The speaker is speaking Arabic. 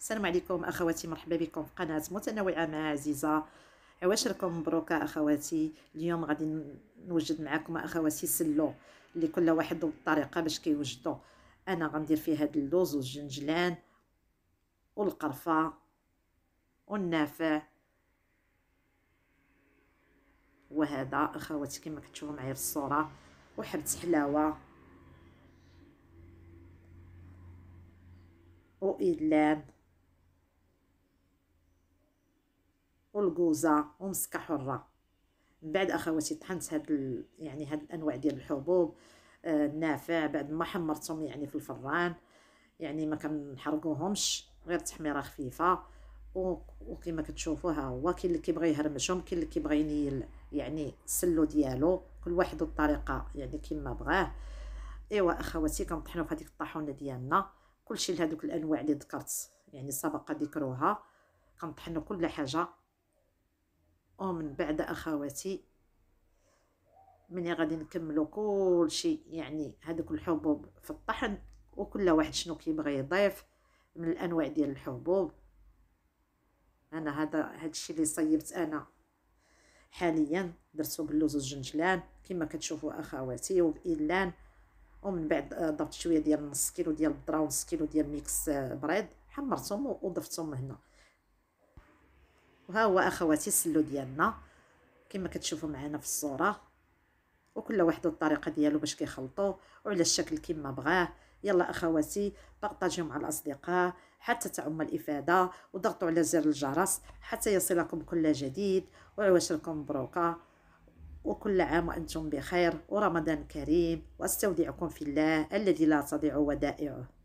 السلام عليكم أخواتي مرحبا بكم في قناة متنوعة مع عزيزة. عواشركم مبروكة أخواتي؟ اليوم غادي نوجد معكم أخواتي سلو اللي كل واحد بالطريقة باش كيوجدو. أنا غندير فيه هاد اللوز والجنجلان والقرفة والنافع. وهذا أخواتي كما كتشوفوا معايا في الصورة. وحبت حلاوة وإدلان. والكوزه ومسكة حرة. من بعد أخواتي طحنت هاد ال... يعني هاد الأنواع ديال الحبوب آه النافع بعد ما حمرتهم يعني في الفران يعني ما كنحرقوهمش غير تحميرة خفيفة. و... وكما كتشوفوا ها هو كاين اللي كيبغي يهرمشهم كاين اللي كيبغي ينيل يعني السلو ديالو. كل واحد والطريقة يعني كما بغاه. إيوا أخواتي كنطحنوا في هذيك الطاحونة ديالنا. كلشي لهذوك الأنواع اللي ذكرت يعني سبق ذكروها. كنطحنوا كل حاجة. ومن بعد أخواتي مني غادي نكملوا كل شيء. يعني هذوك الحبوب في الطحن وكل واحد شنو كيبغي يضيف من الأنواع ديال الحبوب. أنا هذا الشيء اللي صيبت أنا حاليا. درتو باللوز والجنجلان كما كتشوفوا أخواتي وبإلان ومن بعد ضفت شوية ديال نص كيلو ديال الذره ونص كيلو ديال mix bread. حمرتهم وضفتهم هنا. وها هو أخواتي السلو ديالنا. كما كتشوفوا معنا في الصورة. وكل واحد الطريقة ديالو باش كيخلطوا وعلى الشكل كما بغاه. يلا أخواتي بارطاجيو مع الأصدقاء حتى تعم الإفادة. وضغطوا على زر الجرس حتى يصلكم كل جديد. وعواشركم مبروكة. وكل عام وأنتم بخير. ورمضان كريم. واستودعكم في الله الذي لا تضيع ودائعه.